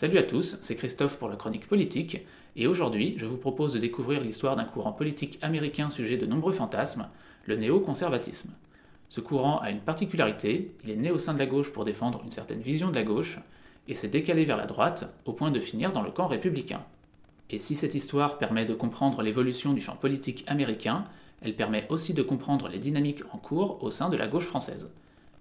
Salut à tous, c'est Christophe pour la chronique politique, et aujourd'hui je vous propose de découvrir l'histoire d'un courant politique américain sujet de nombreux fantasmes, le néoconservatisme. Ce courant a une particularité, il est né au sein de la gauche pour défendre une certaine vision de la gauche, et s'est décalé vers la droite au point de finir dans le camp républicain. Et si cette histoire permet de comprendre l'évolution du champ politique américain, elle permet aussi de comprendre les dynamiques en cours au sein de la gauche française.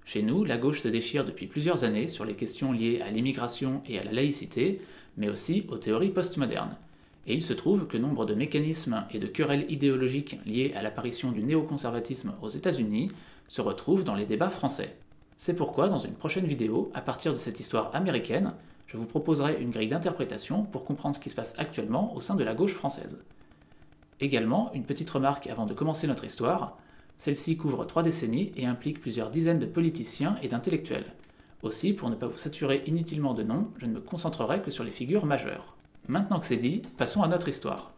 Chez nous, la gauche se déchire depuis plusieurs années sur les questions liées à l'immigration et à la laïcité, mais aussi aux théories postmodernes. Et il se trouve que nombre de mécanismes et de querelles idéologiques liées à l'apparition du néoconservatisme aux États-Unis se retrouvent dans les débats français. C'est pourquoi, dans une prochaine vidéo, à partir de cette histoire américaine, je vous proposerai une grille d'interprétation pour comprendre ce qui se passe actuellement au sein de la gauche française. Également, une petite remarque avant de commencer notre histoire, celle-ci couvre trois décennies et implique plusieurs dizaines de politiciens et d'intellectuels. Aussi, pour ne pas vous saturer inutilement de noms, je ne me concentrerai que sur les figures majeures. Maintenant que c'est dit, passons à notre histoire.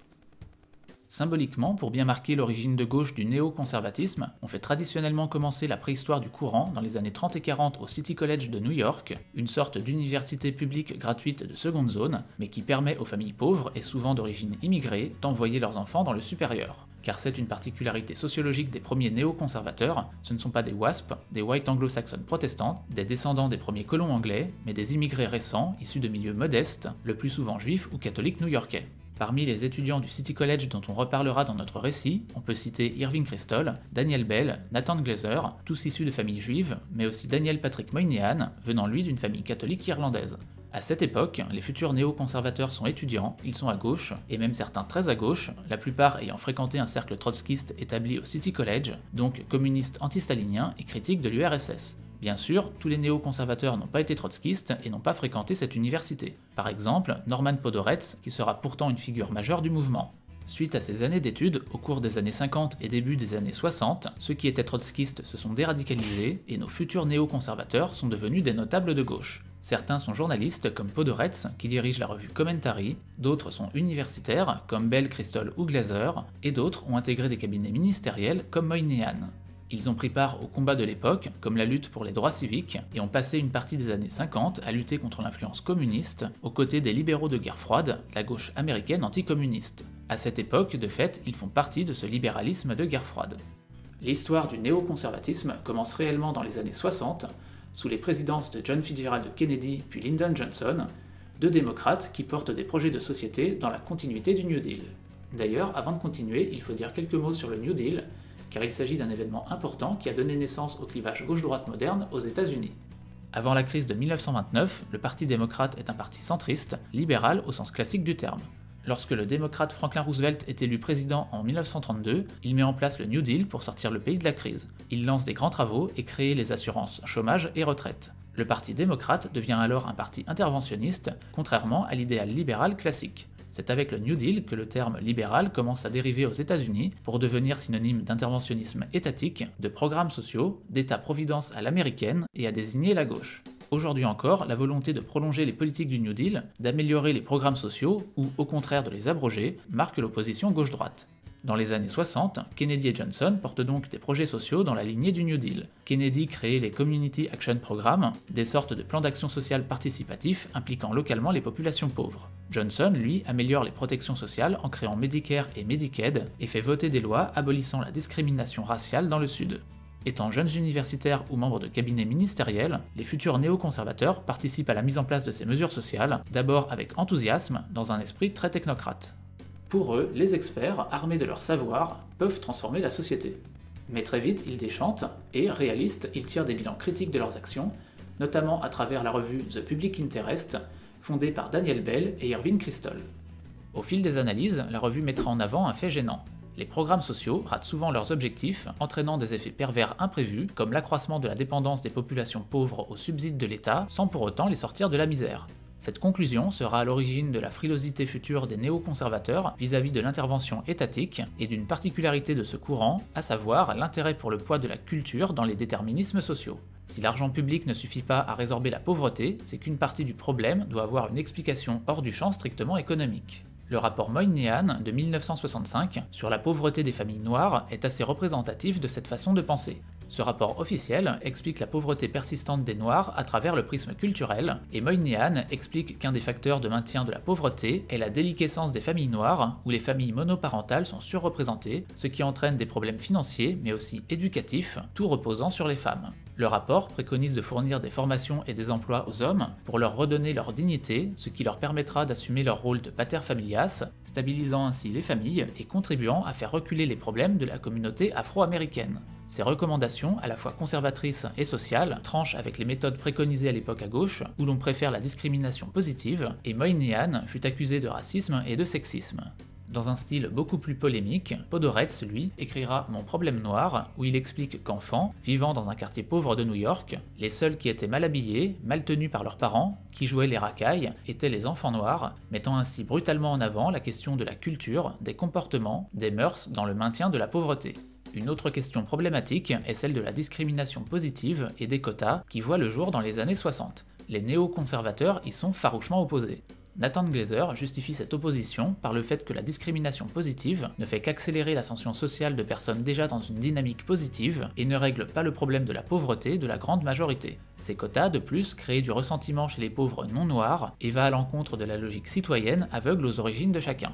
Symboliquement, pour bien marquer l'origine de gauche du néoconservatisme, on fait traditionnellement commencer la préhistoire du courant dans les années 30 et 40 au City College de New York, une sorte d'université publique gratuite de seconde zone, mais qui permet aux familles pauvres et souvent d'origine immigrée d'envoyer leurs enfants dans le supérieur. Car c'est une particularité sociologique des premiers néoconservateurs, ce ne sont pas des WASP, des White Anglo-Saxon protestants, des descendants des premiers colons anglais, mais des immigrés récents issus de milieux modestes, le plus souvent juifs ou catholiques new-yorkais. Parmi les étudiants du City College dont on reparlera dans notre récit, on peut citer Irving Kristol, Daniel Bell, Nathan Glazer, tous issus de familles juives, mais aussi Daniel Patrick Moynihan, venant lui d'une famille catholique irlandaise. À cette époque, les futurs néoconservateurs sont étudiants, ils sont à gauche, et même certains très à gauche, la plupart ayant fréquenté un cercle trotskiste établi au City College, donc communistes anti-staliniens et critiques de l'URSS. Bien sûr, tous les néoconservateurs n'ont pas été trotskistes et n'ont pas fréquenté cette université. Par exemple, Norman Podhoretz, qui sera pourtant une figure majeure du mouvement. Suite à ces années d'études, au cours des années 50 et début des années 60, ceux qui étaient trotskistes se sont déradicalisés et nos futurs néoconservateurs sont devenus des notables de gauche. Certains sont journalistes comme Podhoretz, qui dirige la revue Commentary, d'autres sont universitaires comme Bell, Crystal ou Glazer, et d'autres ont intégré des cabinets ministériels comme Moynihan. Ils ont pris part aux combats de l'époque, comme la lutte pour les droits civiques, et ont passé une partie des années 50 à lutter contre l'influence communiste, aux côtés des libéraux de guerre froide, la gauche américaine anticommuniste. À cette époque, de fait, ils font partie de ce libéralisme de guerre froide. L'histoire du néoconservatisme commence réellement dans les années 60, sous les présidences de John Fitzgerald Kennedy puis Lyndon Johnson, deux démocrates qui portent des projets de société dans la continuité du New Deal. D'ailleurs, avant de continuer, il faut dire quelques mots sur le New Deal, car il s'agit d'un événement important qui a donné naissance au clivage gauche-droite moderne aux États-Unis. Avant la crise de 1929, le Parti démocrate est un parti centriste, libéral au sens classique du terme. Lorsque le démocrate Franklin Roosevelt est élu président en 1932, il met en place le New Deal pour sortir le pays de la crise. Il lance des grands travaux et crée les assurances chômage et retraite. Le Parti démocrate devient alors un parti interventionniste, contrairement à l'idéal libéral classique. C'est avec le New Deal que le terme libéral commence à dériver aux États-Unis pour devenir synonyme d'interventionnisme étatique, de programmes sociaux, d'État-providence à l'américaine et à désigner la gauche. Aujourd'hui encore, la volonté de prolonger les politiques du New Deal, d'améliorer les programmes sociaux ou au contraire de les abroger marque l'opposition gauche-droite. Dans les années 60, Kennedy et Johnson portent donc des projets sociaux dans la lignée du New Deal. Kennedy crée les Community Action Programs, des sortes de plans d'action sociale participatifs impliquant localement les populations pauvres. Johnson, lui, améliore les protections sociales en créant Medicare et Medicaid et fait voter des lois abolissant la discrimination raciale dans le Sud. Étant jeunes universitaires ou membres de cabinets ministériels, les futurs néoconservateurs participent à la mise en place de ces mesures sociales, d'abord avec enthousiasme, dans un esprit très technocrate. Pour eux, les experts, armés de leur savoir, peuvent transformer la société. Mais très vite, ils déchantent, et, réalistes, ils tirent des bilans critiques de leurs actions, notamment à travers la revue The Public Interest, fondée par Daniel Bell et Irving Kristol. Au fil des analyses, la revue mettra en avant un fait gênant. Les programmes sociaux ratent souvent leurs objectifs, entraînant des effets pervers imprévus, comme l'accroissement de la dépendance des populations pauvres aux subsides de l'État, sans pour autant les sortir de la misère. Cette conclusion sera à l'origine de la frilosité future des néoconservateurs vis-à-vis de l'intervention étatique et d'une particularité de ce courant, à savoir l'intérêt pour le poids de la culture dans les déterminismes sociaux. Si l'argent public ne suffit pas à résorber la pauvreté, c'est qu'une partie du problème doit avoir une explication hors du champ strictement économique. Le rapport Moynihan de 1965 sur la pauvreté des familles noires est assez représentatif de cette façon de penser. Ce rapport officiel explique la pauvreté persistante des Noirs à travers le prisme culturel, et Moynihan explique qu'un des facteurs de maintien de la pauvreté est la déliquescence des familles noires, où les familles monoparentales sont surreprésentées, ce qui entraîne des problèmes financiers, mais aussi éducatifs, tout reposant sur les femmes. Le rapport préconise de fournir des formations et des emplois aux hommes pour leur redonner leur dignité, ce qui leur permettra d'assumer leur rôle de pater familias, stabilisant ainsi les familles et contribuant à faire reculer les problèmes de la communauté afro-américaine. Ces recommandations, à la fois conservatrices et sociales, tranchent avec les méthodes préconisées à l'époque à gauche, où l'on préfère la discrimination positive, et Moynihan fut accusé de racisme et de sexisme. Dans un style beaucoup plus polémique, Podorets, lui, écrira Mon problème noir, où il explique qu'enfant, vivant dans un quartier pauvre de New York, les seuls qui étaient mal habillés, mal tenus par leurs parents, qui jouaient les racailles, étaient les enfants noirs, mettant ainsi brutalement en avant la question de la culture, des comportements, des mœurs dans le maintien de la pauvreté. Une autre question problématique est celle de la discrimination positive et des quotas qui voient le jour dans les années 60. Les néoconservateurs y sont farouchement opposés. Nathan Glazer justifie cette opposition par le fait que la discrimination positive ne fait qu'accélérer l'ascension sociale de personnes déjà dans une dynamique positive et ne règle pas le problème de la pauvreté de la grande majorité. Ces quotas, de plus, créent du ressentiment chez les pauvres non noirs et va à l'encontre de la logique citoyenne aveugle aux origines de chacun.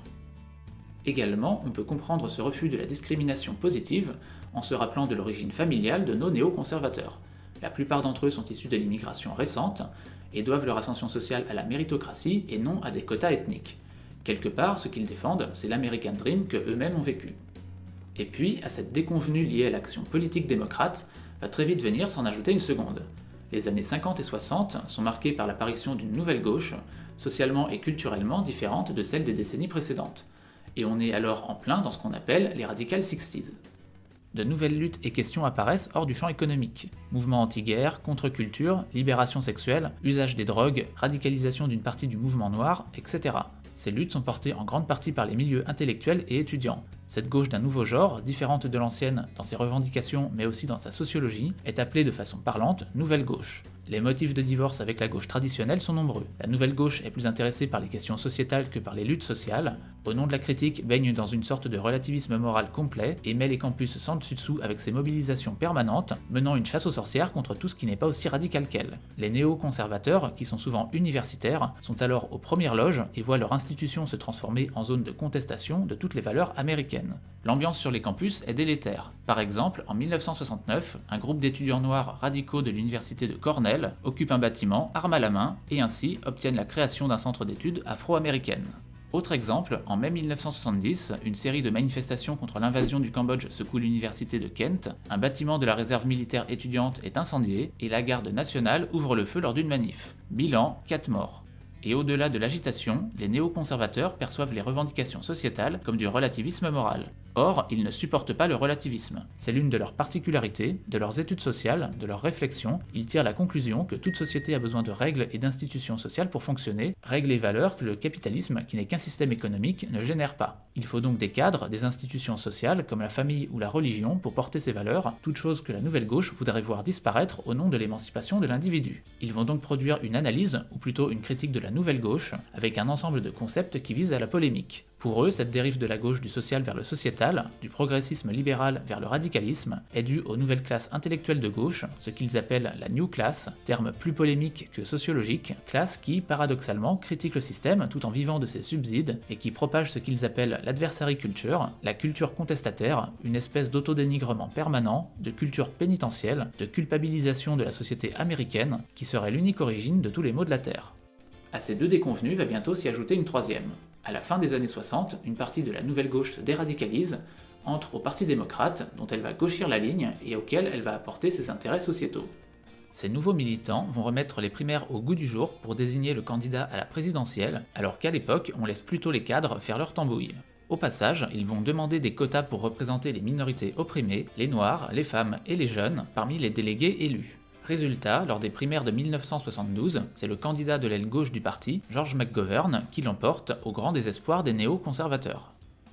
Également, on peut comprendre ce refus de la discrimination positive en se rappelant de l'origine familiale de nos néoconservateurs. La plupart d'entre eux sont issus de l'immigration récente et doivent leur ascension sociale à la méritocratie et non à des quotas ethniques. Quelque part, ce qu'ils défendent, c'est l'American Dream que eux-mêmes ont vécu. Et puis, à cette déconvenue liée à l'action politique démocrate, va très vite venir s'en ajouter une seconde. Les années 50 et 60 sont marquées par l'apparition d'une nouvelle gauche, socialement et culturellement différente de celle des décennies précédentes et on est alors en plein dans ce qu'on appelle les Radical 60s. De nouvelles luttes et questions apparaissent hors du champ économique. Mouvements anti-guerre, contre-culture, libération sexuelle, usage des drogues, radicalisation d'une partie du mouvement noir, etc. Ces luttes sont portées en grande partie par les milieux intellectuels et étudiants. Cette gauche d'un nouveau genre, différente de l'ancienne dans ses revendications mais aussi dans sa sociologie, est appelée de façon parlante Nouvelle Gauche. Les motifs de divorce avec la gauche traditionnelle sont nombreux. La nouvelle gauche est plus intéressée par les questions sociétales que par les luttes sociales. Au nom de la critique, baigne dans une sorte de relativisme moral complet et met les campus sans dessus-dessous avec ses mobilisations permanentes, menant une chasse aux sorcières contre tout ce qui n'est pas aussi radical qu'elle. Les néo-conservateurs, qui sont souvent universitaires, sont alors aux premières loges et voient leur institution se transformer en zone de contestation de toutes les valeurs américaines. L'ambiance sur les campus est délétère. Par exemple, en 1969, un groupe d'étudiants noirs radicaux de l'université de Cornell occupent un bâtiment, arme à la main, et ainsi obtiennent la création d'un centre d'études afro-américaine. Autre exemple, en mai 1970, une série de manifestations contre l'invasion du Cambodge secoue l'université de Kent, un bâtiment de la réserve militaire étudiante est incendié et la garde nationale ouvre le feu lors d'une manif. Bilan 4 morts. Et au-delà de l'agitation, les néoconservateurs perçoivent les revendications sociétales comme du relativisme moral. Or, ils ne supportent pas le relativisme. C'est l'une de leurs particularités, de leurs études sociales, de leurs réflexions. Ils tirent la conclusion que toute société a besoin de règles et d'institutions sociales pour fonctionner, règles et valeurs que le capitalisme, qui n'est qu'un système économique, ne génère pas. Il faut donc des cadres, des institutions sociales, comme la famille ou la religion, pour porter ces valeurs, toute chose que la nouvelle gauche voudrait voir disparaître au nom de l'émancipation de l'individu. Ils vont donc produire une analyse, ou plutôt une critique de la nouvelle gauche, avec un ensemble de concepts qui visent à la polémique. Pour eux, cette dérive de la gauche du social vers le sociétal, du progressisme libéral vers le radicalisme, est due aux nouvelles classes intellectuelles de gauche, ce qu'ils appellent la New Class, terme plus polémique que sociologique, classe qui, paradoxalement, critique le système tout en vivant de ses subsides et qui propage ce qu'ils appellent l'adversary culture, la culture contestataire, une espèce d'autodénigrement permanent, de culture pénitentielle, de culpabilisation de la société américaine, qui serait l'unique origine de tous les maux de la Terre. À ces deux déconvenus va bientôt s'y ajouter une troisième, à la fin des années 60, une partie de la nouvelle gauche se déradicalise, entre au Parti démocrate, dont elle va gauchir la ligne et auquel elle va apporter ses intérêts sociétaux. Ces nouveaux militants vont remettre les primaires au goût du jour pour désigner le candidat à la présidentielle, alors qu'à l'époque, on laisse plutôt les cadres faire leur tambouille. Au passage, ils vont demander des quotas pour représenter les minorités opprimées, les noirs, les femmes et les jeunes, parmi les délégués élus. Résultat, lors des primaires de 1972, c'est le candidat de l'aile gauche du parti, George McGovern, qui l'emporte au grand désespoir des néo-conservateurs.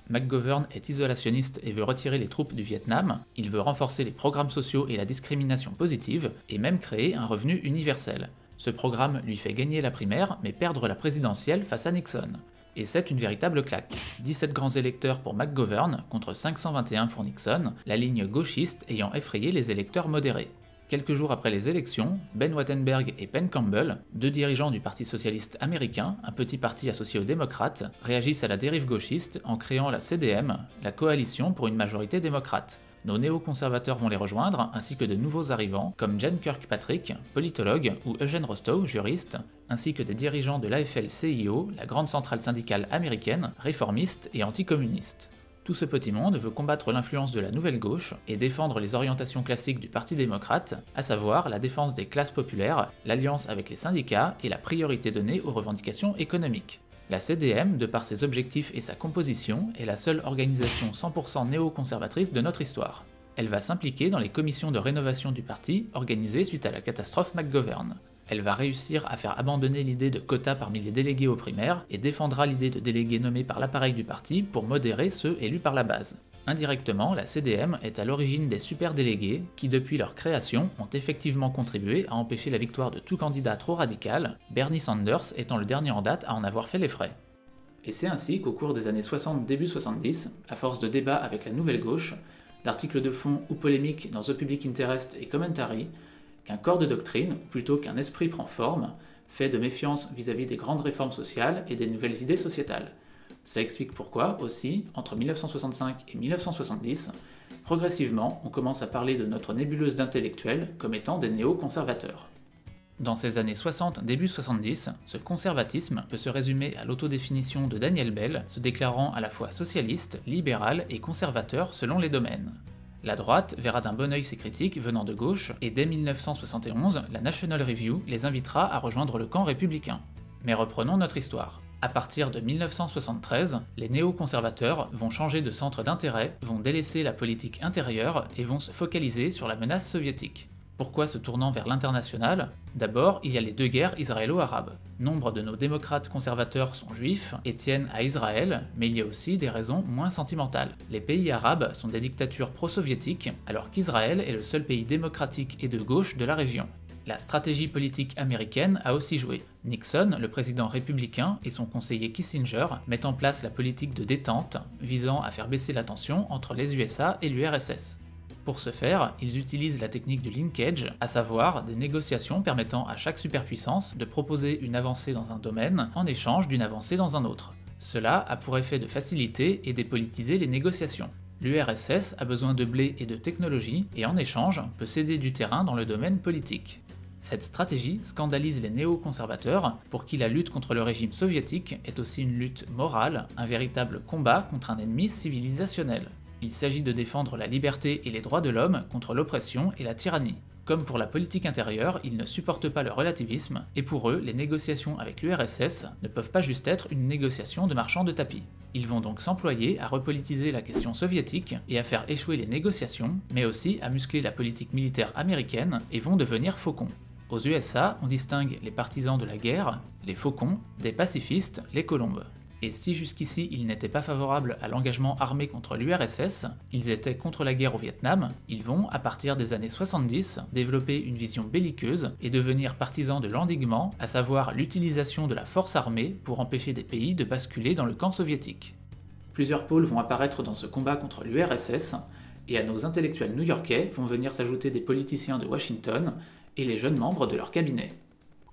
McGovern est isolationniste et veut retirer les troupes du Vietnam, il veut renforcer les programmes sociaux et la discrimination positive, et même créer un revenu universel. Ce programme lui fait gagner la primaire, mais perdre la présidentielle face à Nixon. Et c'est une véritable claque. 17 grands électeurs pour McGovern contre 521 pour Nixon, la ligne gauchiste ayant effrayé les électeurs modérés. Quelques jours après les élections, Ben Wattenberg et Ben Campbell, deux dirigeants du Parti socialiste américain, un petit parti associé aux démocrates, réagissent à la dérive gauchiste en créant la CDM, la coalition pour une majorité démocrate. Nos néoconservateurs vont les rejoindre, ainsi que de nouveaux arrivants, comme Jen Kirkpatrick, politologue, ou Eugene Rostow, juriste, ainsi que des dirigeants de l'AFL-CIO, la grande centrale syndicale américaine, réformiste et anticommuniste. Tout ce petit monde veut combattre l'influence de la nouvelle gauche et défendre les orientations classiques du Parti démocrate, à savoir la défense des classes populaires, l'alliance avec les syndicats et la priorité donnée aux revendications économiques. La CDM, de par ses objectifs et sa composition, est la seule organisation 100% néoconservatrice de notre histoire. Elle va s'impliquer dans les commissions de rénovation du parti organisées suite à la catastrophe McGovern. Elle va réussir à faire abandonner l'idée de quotas parmi les délégués aux primaires et défendra l'idée de délégués nommés par l'appareil du parti pour modérer ceux élus par la base. Indirectement, la CDM est à l'origine des super-délégués qui, depuis leur création, ont effectivement contribué à empêcher la victoire de tout candidat trop radical, Bernie Sanders étant le dernier en date à en avoir fait les frais. Et c'est ainsi qu'au cours des années 60 début 70, à force de débats avec la nouvelle gauche, d'articles de fond ou polémiques dans The Public Interest et Commentary, qu'un corps de doctrine, plutôt qu'un esprit prend forme, fait de méfiance vis-à-vis -vis des grandes réformes sociales et des nouvelles idées sociétales, ça explique pourquoi, aussi, entre 1965 et 1970, progressivement, on commence à parler de notre nébuleuse d'intellectuels comme étant des néo-conservateurs. Dans ces années 60, début 70, ce conservatisme peut se résumer à l'autodéfinition de Daniel Bell, se déclarant à la fois socialiste, libéral et conservateur selon les domaines. La droite verra d'un bon œil ces critiques venant de gauche, et dès 1971, la National Review les invitera à rejoindre le camp républicain. Mais reprenons notre histoire. À partir de 1973, les néoconservateurs vont changer de centre d'intérêt, vont délaisser la politique intérieure et vont se focaliser sur la menace soviétique. Pourquoi se tournant vers l'international? D'abord, il y a les deux guerres israélo-arabes. Nombre de nos démocrates conservateurs sont juifs et tiennent à Israël, mais il y a aussi des raisons moins sentimentales. Les pays arabes sont des dictatures pro-soviétiques, alors qu'Israël est le seul pays démocratique et de gauche de la région. La stratégie politique américaine a aussi joué. Nixon, le président républicain, et son conseiller Kissinger mettent en place la politique de détente visant à faire baisser la tension entre les USA et l'URSS. Pour ce faire, ils utilisent la technique du linkage, à savoir des négociations permettant à chaque superpuissance de proposer une avancée dans un domaine en échange d'une avancée dans un autre. Cela a pour effet de faciliter et dépolitiser les négociations. L'URSS a besoin de blé et de technologie et en échange peut céder du terrain dans le domaine politique. Cette stratégie scandalise les néoconservateurs, pour qui la lutte contre le régime soviétique est aussi une lutte morale, un véritable combat contre un ennemi civilisationnel. Il s'agit de défendre la liberté et les droits de l'homme contre l'oppression et la tyrannie. Comme pour la politique intérieure, ils ne supportent pas le relativisme, et pour eux, les négociations avec l'URSS ne peuvent pas juste être une négociation de marchands de tapis. Ils vont donc s'employer à repolitiser la question soviétique et à faire échouer les négociations, mais aussi à muscler la politique militaire américaine et vont devenir faucons. Aux USA, on distingue les partisans de la guerre, les faucons, des pacifistes, les colombes. Et si jusqu'ici ils n'étaient pas favorables à l'engagement armé contre l'URSS, ils étaient contre la guerre au Vietnam, ils vont, à partir des années 70, développer une vision belliqueuse et devenir partisans de l'endiguement, à savoir l'utilisation de la force armée pour empêcher des pays de basculer dans le camp soviétique. Plusieurs pôles vont apparaître dans ce combat contre l'URSS, et à nos intellectuels new-yorkais vont venir s'ajouter des politiciens de Washington et les jeunes membres de leur cabinet.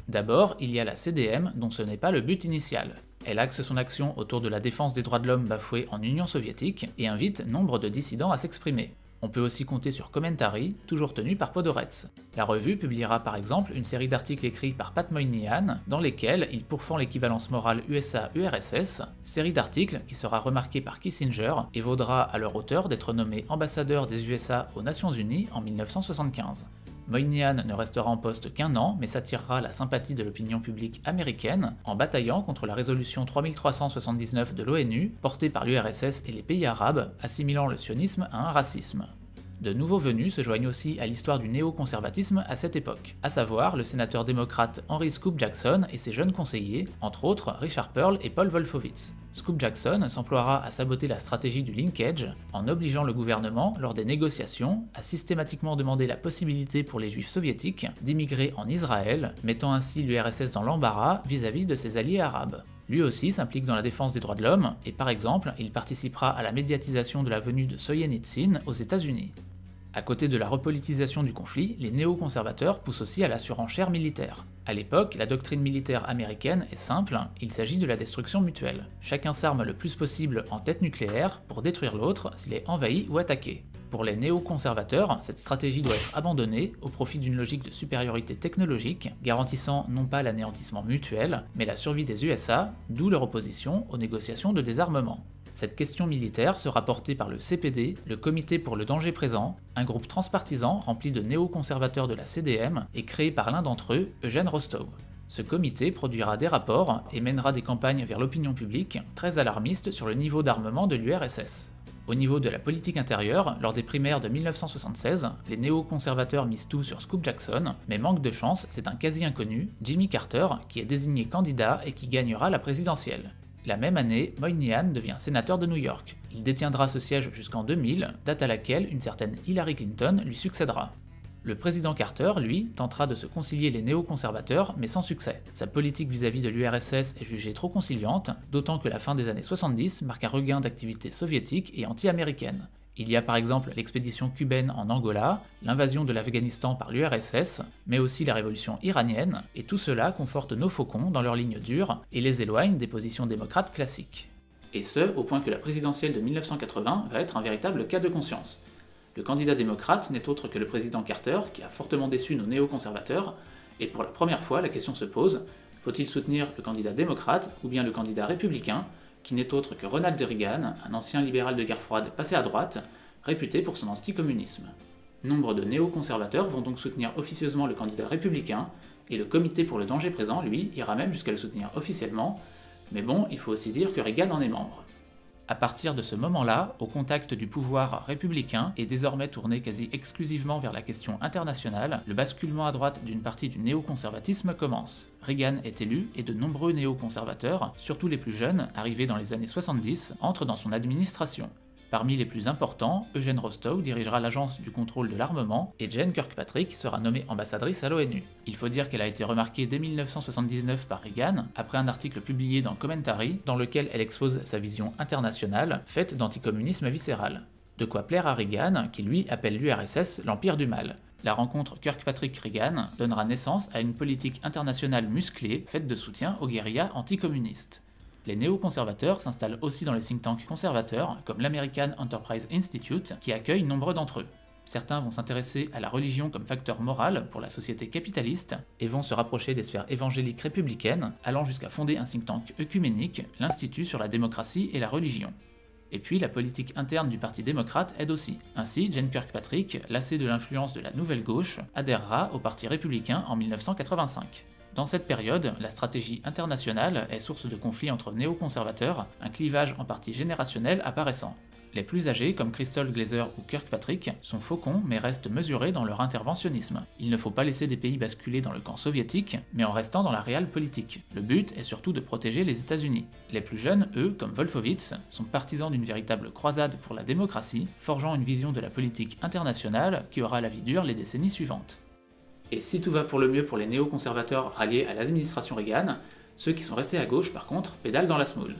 D'abord, il y a la CDM, dont ce n'est pas le but initial. Elle axe son action autour de la défense des droits de l'homme bafoués en Union soviétique et invite nombre de dissidents à s'exprimer. On peut aussi compter sur Commentary, toujours tenu par Podorets. La revue publiera par exemple une série d'articles écrits par Pat Moynihan, dans lesquels il pourfend l'équivalence morale USA-URSS, série d'articles qui sera remarquée par Kissinger et vaudra à leur auteur d'être nommé ambassadeur des USA aux Nations Unies en 1975. Moynihan ne restera en poste qu'un an, mais s'attirera la sympathie de l'opinion publique américaine en bataillant contre la résolution 3379 de l'ONU, portée par l'URSS et les pays arabes, assimilant le sionisme à un racisme. De nouveaux venus se joignent aussi à l'histoire du néoconservatisme à cette époque, à savoir le sénateur démocrate Henry Scoop Jackson et ses jeunes conseillers, entre autres Richard Pearl et Paul Wolfowitz. Scoop Jackson s'emploiera à saboter la stratégie du linkage en obligeant le gouvernement, lors des négociations, à systématiquement demander la possibilité pour les juifs soviétiques d'immigrer en Israël, mettant ainsi l'URSS dans l'embarras vis-à-vis de ses alliés arabes. Lui aussi s'implique dans la défense des droits de l'homme, et par exemple, il participera à la médiatisation de la venue de Soyenitsyn aux États-Unis. À côté de la repolitisation du conflit, les néoconservateurs poussent aussi à la surenchère militaire. À l'époque, la doctrine militaire américaine est simple, il s'agit de la destruction mutuelle. Chacun s'arme le plus possible en tête nucléaire pour détruire l'autre s'il est envahi ou attaqué. Pour les néoconservateurs, cette stratégie doit être abandonnée au profit d'une logique de supériorité technologique, garantissant non pas l'anéantissement mutuel, mais la survie des USA, d'où leur opposition aux négociations de désarmement. Cette question militaire sera portée par le CPD, le Comité pour le danger présent, un groupe transpartisan rempli de néoconservateurs de la CDM et créé par l'un d'entre eux, Eugène Rostov. Ce comité produira des rapports et mènera des campagnes vers l'opinion publique très alarmistes sur le niveau d'armement de l'URSS. Au niveau de la politique intérieure, lors des primaires de 1976, les néoconservateurs misent tout sur Scoop Jackson, mais manque de chance, c'est un quasi inconnu, Jimmy Carter, qui est désigné candidat et qui gagnera la présidentielle. La même année, Moynihan devient sénateur de New York. Il détiendra ce siège jusqu'en 2000, date à laquelle une certaine Hillary Clinton lui succédera. Le président Carter, lui, tentera de se concilier les néoconservateurs, mais sans succès. Sa politique vis-à-vis de l'URSS est jugée trop conciliante, d'autant que la fin des années 70 marque un regain d'activité soviétique et anti-américaine. Il y a par exemple l'expédition cubaine en Angola, l'invasion de l'Afghanistan par l'URSS, mais aussi la révolution iranienne, et tout cela conforte nos faucons dans leur ligne dure et les éloigne des positions démocrates classiques. Et ce, au point que la présidentielle de 1980 va être un véritable cas de conscience. Le candidat démocrate n'est autre que le président Carter, qui a fortement déçu nos néoconservateurs, et pour la première fois, la question se pose, faut-il soutenir le candidat démocrate ou bien le candidat républicain, qui n'est autre que Ronald Reagan, un ancien libéral de guerre froide passé à droite, réputé pour son anticommunisme. Nombre de néoconservateurs vont donc soutenir officieusement le candidat républicain, et le comité pour le danger présent, lui, ira même jusqu'à le soutenir officiellement, mais bon, il faut aussi dire que Reagan en est membre. À partir de ce moment-là, au contact du pouvoir républicain et désormais tourné quasi exclusivement vers la question internationale, le basculement à droite d'une partie du néoconservatisme commence. Reagan est élu et de nombreux néoconservateurs, surtout les plus jeunes, arrivés dans les années 70, entrent dans son administration. Parmi les plus importants, Eugène Rostow dirigera l'agence du contrôle de l'armement et Jane Kirkpatrick sera nommée ambassadrice à l'ONU. Il faut dire qu'elle a été remarquée dès 1979 par Reagan après un article publié dans Commentary dans lequel elle expose sa vision internationale faite d'anticommunisme viscéral. De quoi plaire à Reagan qui lui appelle l'URSS l'empire du mal. La rencontre Kirkpatrick-Reagan donnera naissance à une politique internationale musclée faite de soutien aux guérillas anticommunistes. Les néoconservateurs s'installent aussi dans les think tanks conservateurs, comme l'American Enterprise Institute, qui accueille nombre d'entre eux. Certains vont s'intéresser à la religion comme facteur moral pour la société capitaliste et vont se rapprocher des sphères évangéliques républicaines, allant jusqu'à fonder un think tank œcuménique, l'Institut sur la démocratie et la religion. Et puis la politique interne du Parti démocrate aide aussi. Ainsi, Jane Kirkpatrick, lassée de l'influence de la nouvelle gauche, adhérera au Parti républicain en 1985. Dans cette période, la stratégie internationale est source de conflits entre néoconservateurs, un clivage en partie générationnel apparaissant. Les plus âgés, comme Crystal Glazer ou Kirkpatrick, sont faucons mais restent mesurés dans leur interventionnisme. Il ne faut pas laisser des pays basculer dans le camp soviétique, mais en restant dans la réelle politique. Le but est surtout de protéger les États-Unis. Les plus jeunes, eux, comme Wolfowitz, sont partisans d'une véritable croisade pour la démocratie, forgeant une vision de la politique internationale qui aura la vie dure les décennies suivantes. Et si tout va pour le mieux pour les néoconservateurs ralliés à l'administration Reagan, ceux qui sont restés à gauche, par contre, pédalent dans la smoule.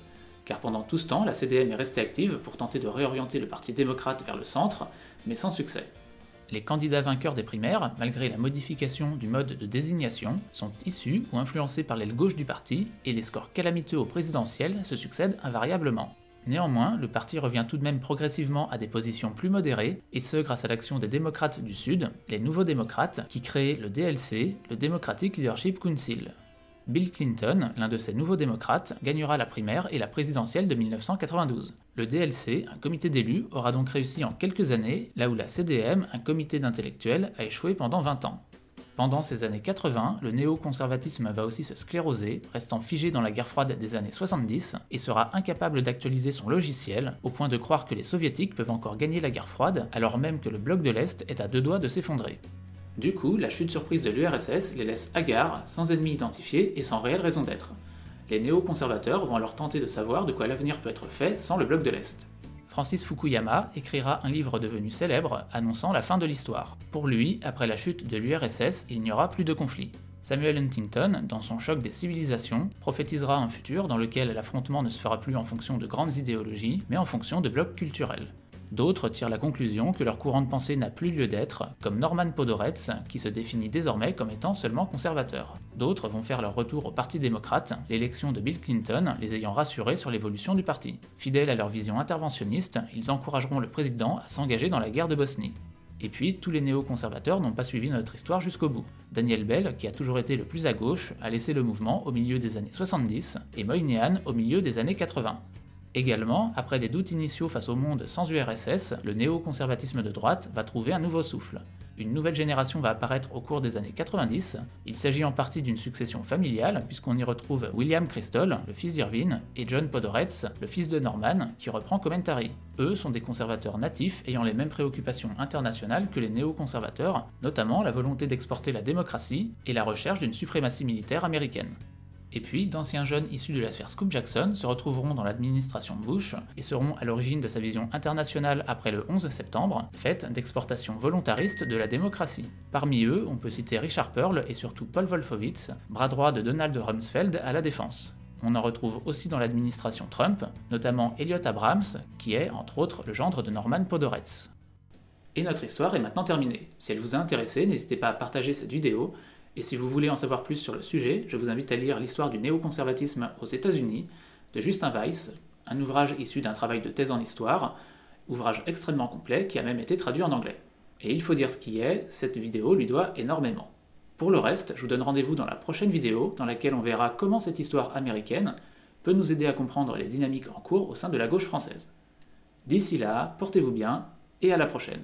Car pendant tout ce temps, la CDM est restée active pour tenter de réorienter le Parti démocrate vers le centre, mais sans succès. Les candidats vainqueurs des primaires, malgré la modification du mode de désignation, sont issus ou influencés par l'aile gauche du parti, et les scores calamiteux au présidentiel se succèdent invariablement. Néanmoins, le parti revient tout de même progressivement à des positions plus modérées, et ce grâce à l'action des démocrates du Sud, les nouveaux démocrates, qui créent le DLC, le Democratic Leadership Council. Bill Clinton, l'un de ces nouveaux démocrates, gagnera la primaire et la présidentielle de 1992. Le DLC, un comité d'élus, aura donc réussi en quelques années, là où la CDM, un comité d'intellectuels, a échoué pendant 20 ans. Pendant ces années 80, le néoconservatisme va aussi se scléroser, restant figé dans la guerre froide des années 70, et sera incapable d'actualiser son logiciel, au point de croire que les soviétiques peuvent encore gagner la guerre froide, alors même que le bloc de l'Est est à deux doigts de s'effondrer. Du coup, la chute surprise de l'URSS les laisse hagards, sans ennemis identifiés et sans réelle raison d'être. Les néoconservateurs vont alors tenter de savoir de quoi l'avenir peut être fait sans le bloc de l'Est. Francis Fukuyama écrira un livre devenu célèbre annonçant la fin de l'histoire. Pour lui, après la chute de l'URSS, il n'y aura plus de conflit. Samuel Huntington, dans son choc des civilisations, prophétisera un futur dans lequel l'affrontement ne se fera plus en fonction de grandes idéologies, mais en fonction de blocs culturels. D'autres tirent la conclusion que leur courant de pensée n'a plus lieu d'être, comme Norman Podhoretz, qui se définit désormais comme étant seulement conservateur. D'autres vont faire leur retour au Parti démocrate, l'élection de Bill Clinton les ayant rassurés sur l'évolution du parti. Fidèles à leur vision interventionniste, ils encourageront le président à s'engager dans la guerre de Bosnie. Et puis, tous les néo-conservateurs n'ont pas suivi notre histoire jusqu'au bout. Daniel Bell, qui a toujours été le plus à gauche, a laissé le mouvement au milieu des années 70 et Moynihan au milieu des années 80. Également, après des doutes initiaux face au monde sans URSS, le néoconservatisme de droite va trouver un nouveau souffle. Une nouvelle génération va apparaître au cours des années 90. Il s'agit en partie d'une succession familiale, puisqu'on y retrouve William Crystal, le fils d'Irvine, et John Podhoretz, le fils de Norman, qui reprend Commentary. Eux sont des conservateurs natifs ayant les mêmes préoccupations internationales que les néoconservateurs, notamment la volonté d'exporter la démocratie et la recherche d'une suprématie militaire américaine. Et puis, d'anciens jeunes issus de la sphère Scoop Jackson se retrouveront dans l'administration Bush et seront à l'origine de sa vision internationale après le 11 septembre, faite d'exportation volontariste de la démocratie. Parmi eux, on peut citer Richard Pearl et surtout Paul Wolfowitz, bras droit de Donald Rumsfeld à la défense. On en retrouve aussi dans l'administration Trump, notamment Elliot Abrams, qui est, entre autres, le gendre de Norman Podhoretz. Et notre histoire est maintenant terminée. Si elle vous a intéressé, n'hésitez pas à partager cette vidéo et si vous voulez en savoir plus sur le sujet, je vous invite à lire L'histoire du néoconservatisme aux États-Unis de Justin Weiss, un ouvrage issu d'un travail de thèse en histoire, ouvrage extrêmement complet qui a même été traduit en anglais. Et il faut dire ce qui est, cette vidéo lui doit énormément. Pour le reste, je vous donne rendez-vous dans la prochaine vidéo dans laquelle on verra comment cette histoire américaine peut nous aider à comprendre les dynamiques en cours au sein de la gauche française. D'ici là, portez-vous bien et à la prochaine.